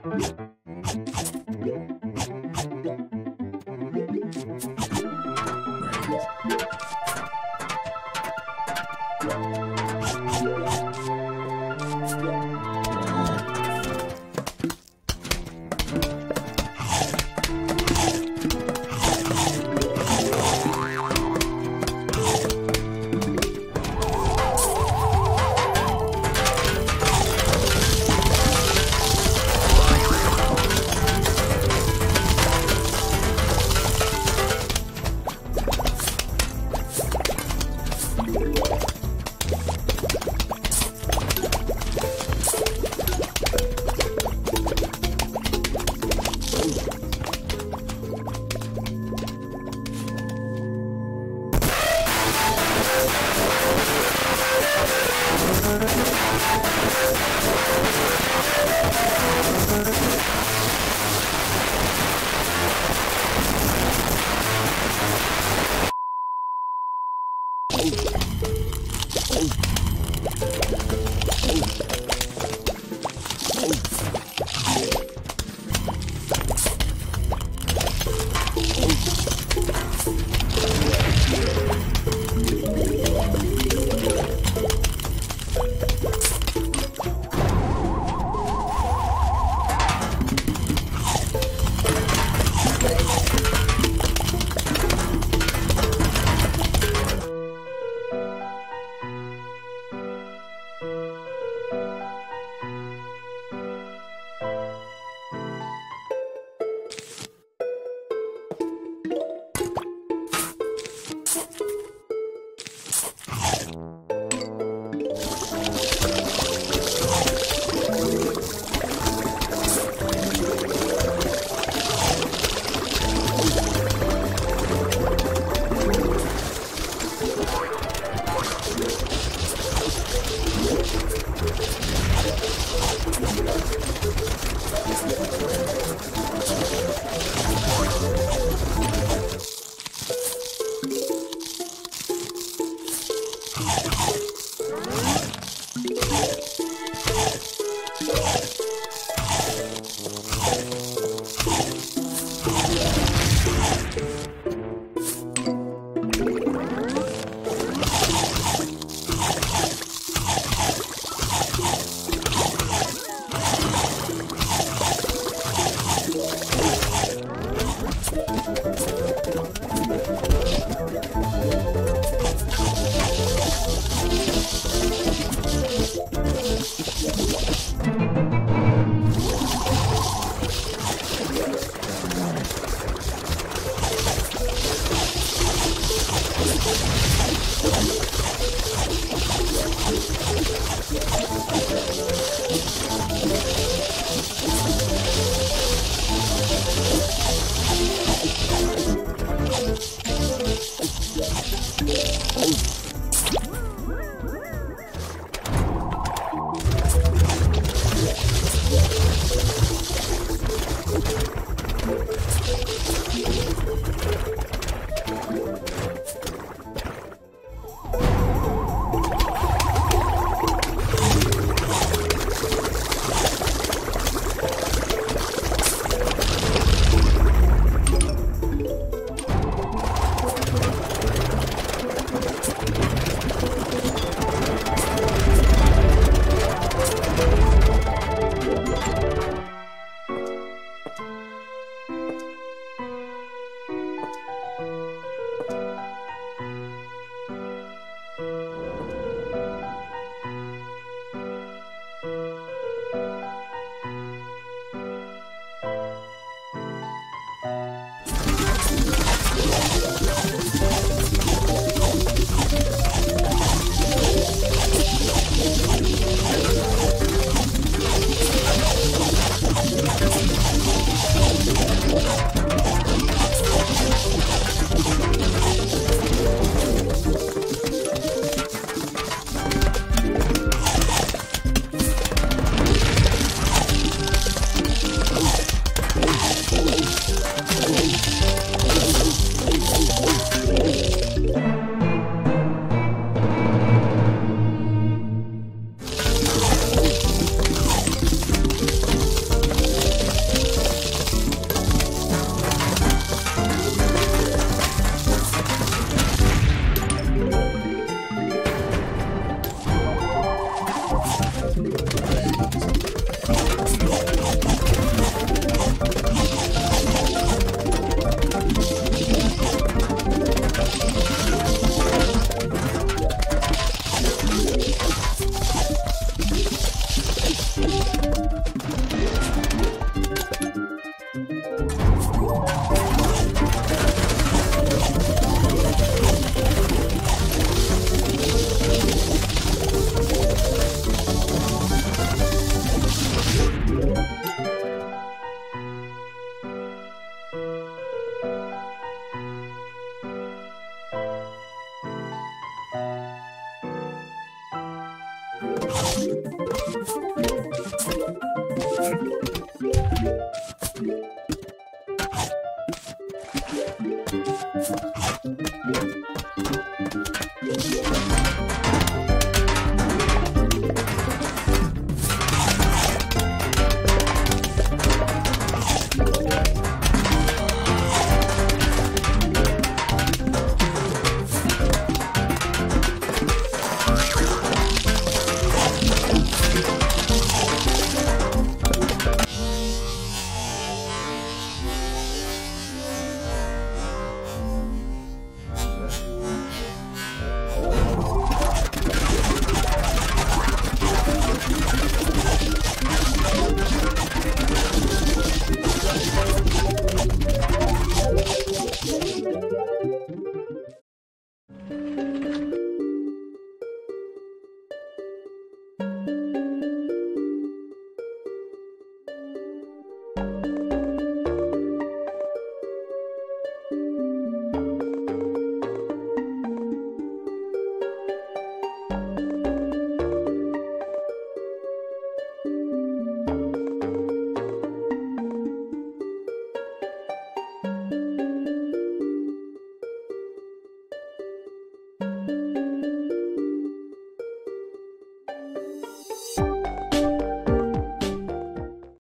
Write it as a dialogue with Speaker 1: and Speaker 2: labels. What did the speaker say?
Speaker 1: Thank you. Oh. Peace. フフフフ。